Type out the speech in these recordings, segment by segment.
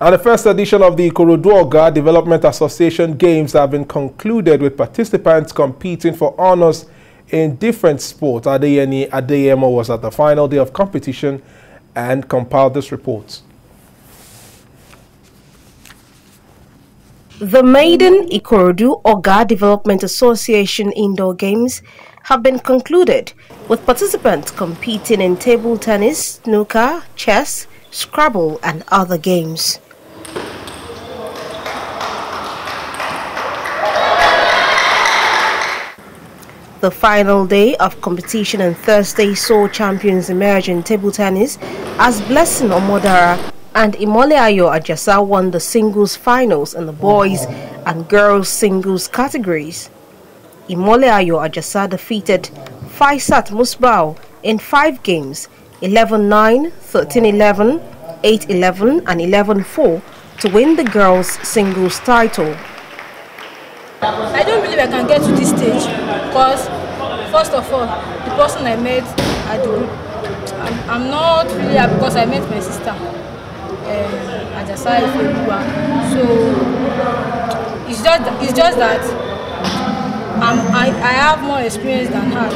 And the first edition of the Ikorodu Development Association Games have been concluded with participants competing for honors in different sports. Adeyemi Adeyemo was at the final day of competition and compiled this report. The Maiden Ikorodu Oga Development Association Indoor Games have been concluded, with participants competing in table tennis, snooker, chess, Scrabble and other games. The final day of competition on Thursday saw champions emerge in table tennis as Blessing Omodara and Imole Ayo Ajasa won the singles finals in the boys and girls singles categories. Imole Ayo Ajasa defeated Faisat Musbau in five games 11-9, 13-11, 8-11 and 11-4 to win the girls singles title. I don't believe I can get to this stage because first of all, the person I met at the group, I'm, I'm not really happy because I met my sister um, Ajasa Ifeoluwa. So it's just it's just that I'm, I, I have more experience than her.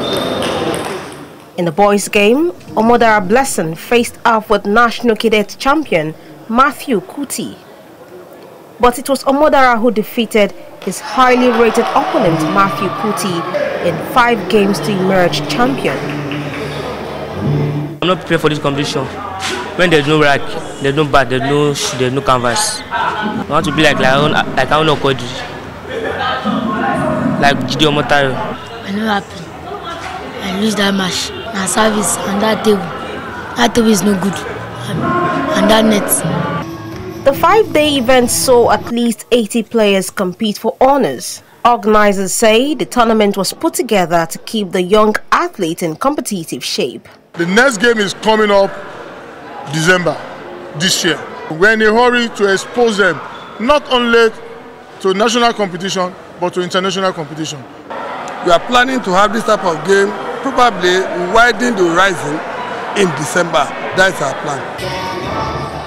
In the boys' game, Omodara Blessing faced off with national cadet champion Matthew Kuti. But it was Omodara who defeated his highly rated opponent Matthew Kuti in five games to emerge champion. I'm not prepared for this competition. When there's no rack, there's no bat, there's no there's no canvas. I want to be like like like I don't know like Jide Omotayo. I'm not happy. I lose that match. Na service and that table that table is no good um, and that net. The five-day event saw at least 80 players compete for honors. Organizers say the tournament was put together to keep the young athlete in competitive shape. The next game is coming up December this year. We're in a hurry to expose them not only to national competition but to international competition. We are planning to have this type of game probably widen the horizon in December. That's our plan.